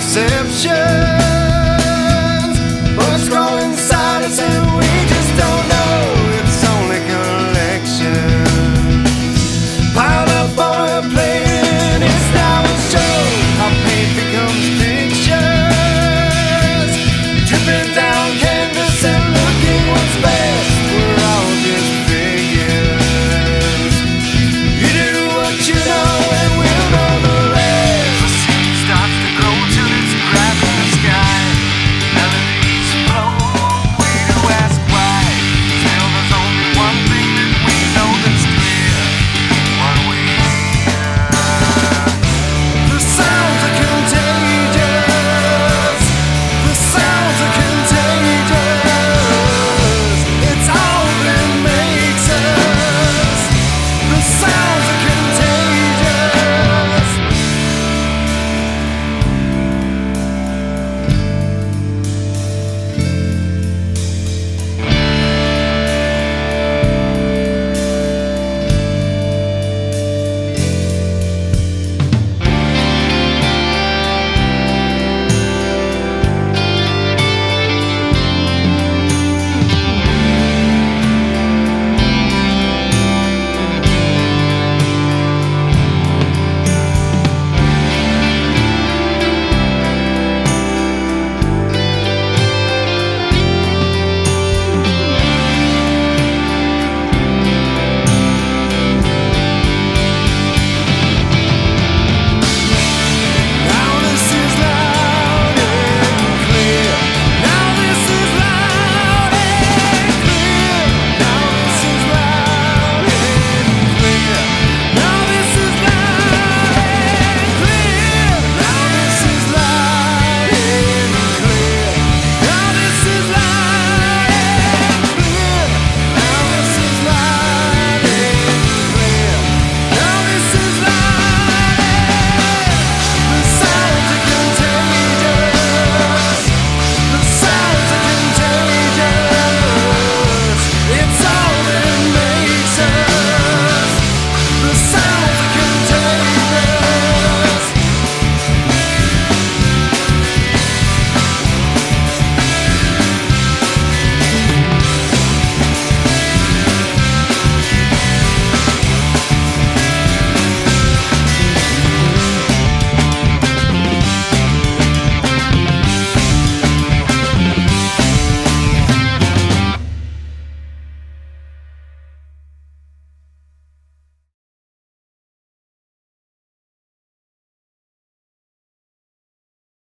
exception